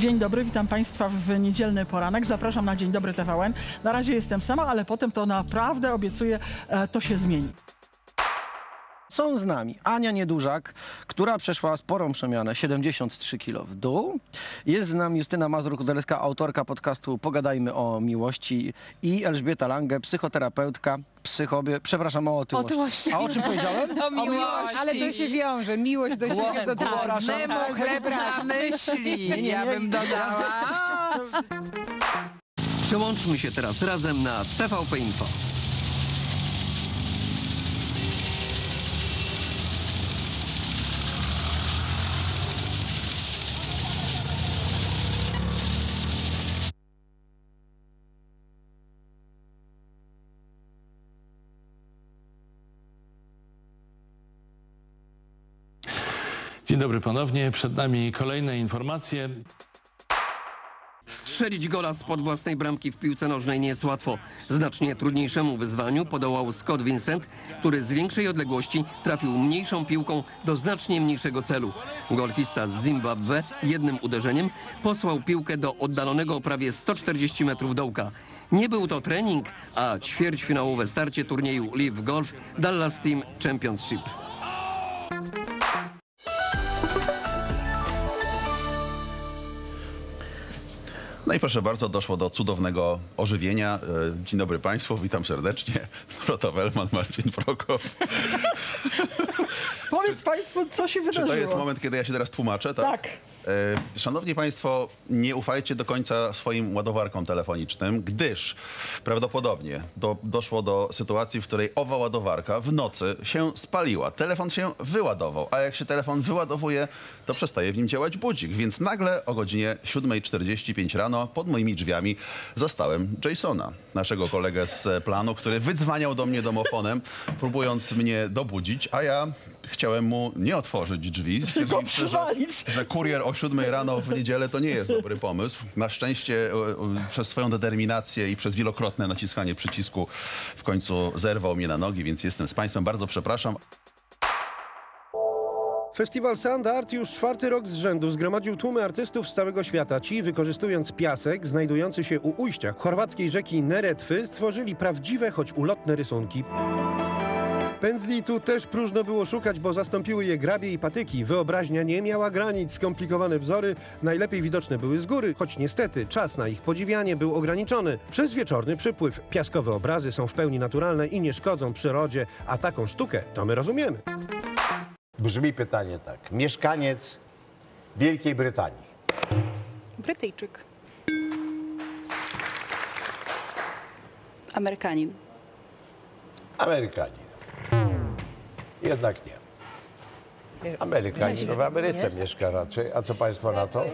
Dzień dobry, witam Państwa w niedzielny poranek. Zapraszam na Dzień Dobry TVN. Na razie jestem sama, ale potem to naprawdę obiecuję, e, to się zmieni. Są z nami Ania Niedużak, która przeszła sporą przemianę, 73 kg w dół. Jest z nami Justyna Mazur-Kudelska, autorka podcastu Pogadajmy o miłości i Elżbieta Lange, psychoterapeutka, psychobie, przepraszam o otyłość. Otyłości. A o czym powiedziałem? O miłości. Ale to się wiąże, miłość do siebie odwagą. Głodnemu chleb na myśli, ja bym dodała. Przełączmy się teraz razem na TVP Info. Dzień dobry ponownie. Przed nami kolejne informacje. Strzelić gola spod własnej bramki w piłce nożnej nie jest łatwo. Znacznie trudniejszemu wyzwaniu podołał Scott Vincent, który z większej odległości trafił mniejszą piłką do znacznie mniejszego celu. Golfista z Zimbabwe jednym uderzeniem posłał piłkę do oddalonego o prawie 140 metrów dołka. Nie był to trening, a ćwierćfinałowe starcie turnieju Live Golf Dallas Team Championship. No i proszę bardzo, doszło do cudownego ożywienia. E, Dzień dobry Państwu, witam serdecznie. Dorota Wellman, Marcin Prokow. Powiedz Państwu, co się Czy wydarzyło. to jest moment, kiedy ja się teraz tłumaczę? Tak. E, Szanowni Państwo, nie ufajcie do końca swoim ładowarkom telefonicznym, gdyż prawdopodobnie do, doszło do sytuacji, w której owa ładowarka w nocy się spaliła. Telefon się wyładował, a jak się telefon wyładowuje, to przestaje w nim działać budzik. Więc nagle o godzinie 7.45 rano pod moimi drzwiami zastałem Jasona, naszego kolegę z planu, który wydzwaniał do mnie domofonem, próbując mnie dobudzić, a ja chciałem mu nie otworzyć drzwi, że, przywalić. że kurier o 7 rano w niedzielę to nie jest dobry pomysł. Na szczęście e, e, przez swoją determinację i przez wielokrotne naciskanie przycisku w końcu zerwał mnie na nogi, więc jestem z Państwem. Bardzo przepraszam. Festiwal Sand Art już czwarty rok z rzędu zgromadził tłumy artystów z całego świata. Ci, wykorzystując piasek znajdujący się u ujścia chorwackiej rzeki Neretwy, stworzyli prawdziwe, choć ulotne rysunki. Pędzli tu też próżno było szukać, bo zastąpiły je grabie i patyki. Wyobraźnia nie miała granic, skomplikowane wzory najlepiej widoczne były z góry, choć niestety czas na ich podziwianie był ograniczony. Przez wieczorny przypływ piaskowe obrazy są w pełni naturalne i nie szkodzą przyrodzie, a taką sztukę to my rozumiemy. Brzmi pytanie tak. Mieszkaniec Wielkiej Brytanii. Brytyjczyk. Amerykanin. Amerykanin. Jednak nie. Amerykanin w Ameryce mieszka raczej. A co państwo na to?